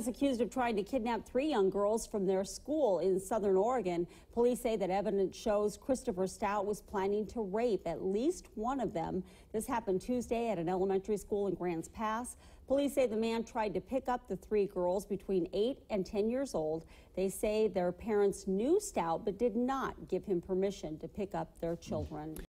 is accused of trying to kidnap three young girls from their school in southern Oregon. Police say that evidence shows Christopher Stout was planning to rape at least one of them. This happened Tuesday at an elementary school in Grants Pass. Police say the man tried to pick up the three girls between 8 and 10 years old. They say their parents knew Stout but did not give him permission to pick up their children.